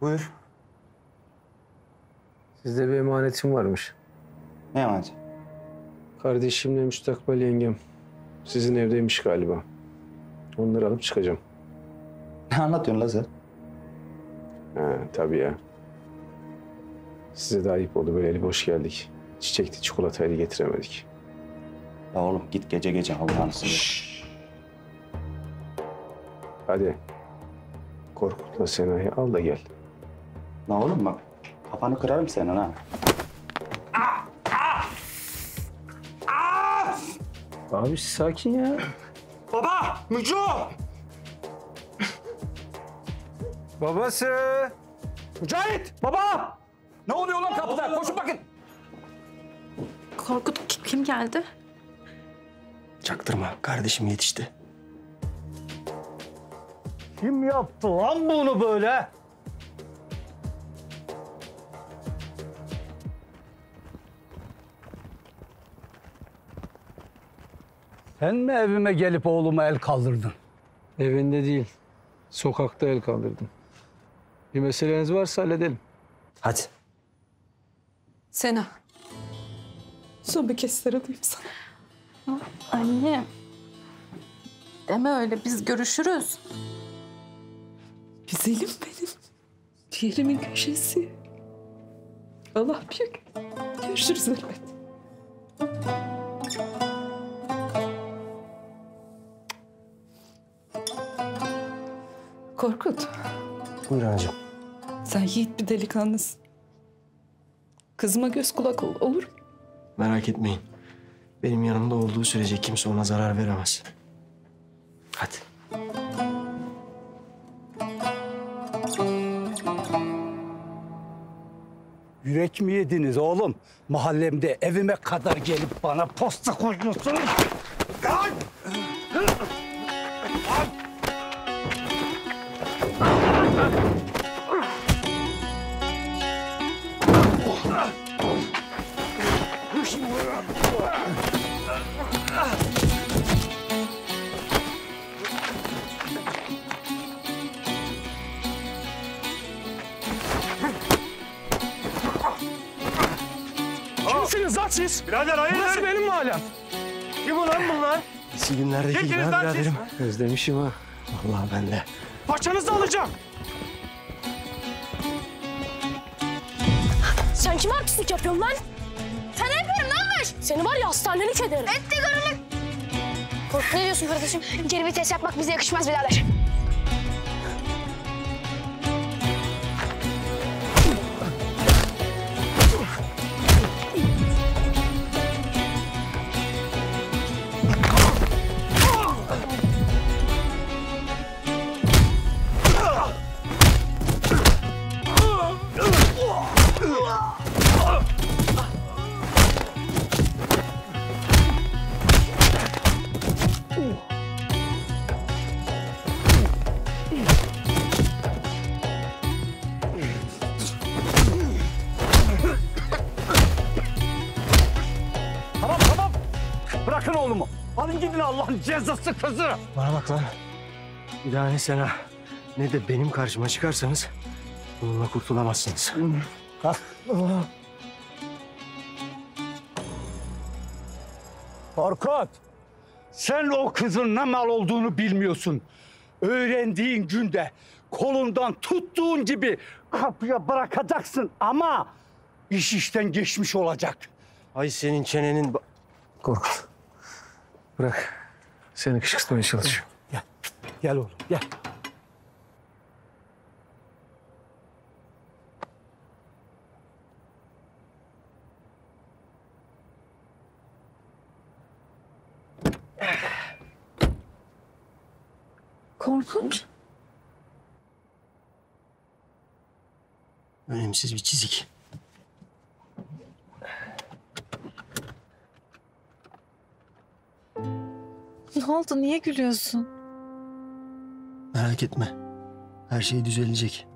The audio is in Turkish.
Buyur. Sizde bir emanetim varmış. Ne emanet? Kardeşimle müstakbel yengem. Sizin evdeymiş galiba. Onları alıp çıkacağım. Ne anlatıyorsun la sen? Ha, tabii ya. Size de ayıp oldu böyle eli boş geldik. Çiçekti, çikolataydı getiremedik. La oğlum git gece gece Allah'ını. Hadi. Korkutma Sena'yı al da gel. La oğlum bak kafanı kırarım senin ha. Abi sakin ya. Baba! Müco! Babası. Mücahit! Baba! Ne oluyor lan kapıda? Koşun bakın. Korkut kim geldi? Çaktırma. Kardeşim yetişti. Kim yaptı lan bunu böyle? Sen mi evime gelip oğluma el kaldırdın? Evinde değil. Sokakta el kaldırdım. Bir meseleniz varsa halledelim. Hadi. Sena. Son bir kez sarılayım sana. Anne. Deme öyle biz görüşürüz. Güzelim benim. Ciğerimin köşesi. Allah büyük. Görüşürüz elbet. Korkut, Buyur anacığım. sen yiğit bir delikanlısın. Kızıma göz kulak ol, olur mu? Merak etmeyin. Benim yanımda olduğu sürece kimse ona zarar veremez. Hadi. Yürek mi yediniz oğlum? Mahallemde evime kadar gelip bana posta koyuyorsunuz. Kimsiniz lan siz? Birader hayırdır? Burası benim mahallem. Kim ulan bunlar? Eski günlerdeki gibi ha lan siz? biraderim. Özlemişim ha. Allah ben de. Paçanızı alacağım. Sen kime artistlik yapıyorsun lan? Seni var ya hastanelik ederim. Et de görelim. Kork ne diyorsun kardeşim? Geri vites yapmak bize yakışmaz birader. Bırakın oğlumu. Alın gidin Allah'ın cezası kızı. Bana bak lan. Bir daha ne sana ne de benim karşıma çıkarsanız bununla kurtulamazsınız. Korkut. Sen o kızın ne mal olduğunu bilmiyorsun. Öğrendiğin günde kolundan tuttuğun gibi kapıya bırakacaksın ama iş işten geçmiş olacak. Ay senin çenenin... Korkut. Bırak. Seni kışkırtmaya çalışıyor. Gel. Gel oğlum gel. Korkunç. Önemsiz bir çizik. Ne oldu? Niye gülüyorsun? Merak etme. Her şey düzelecek.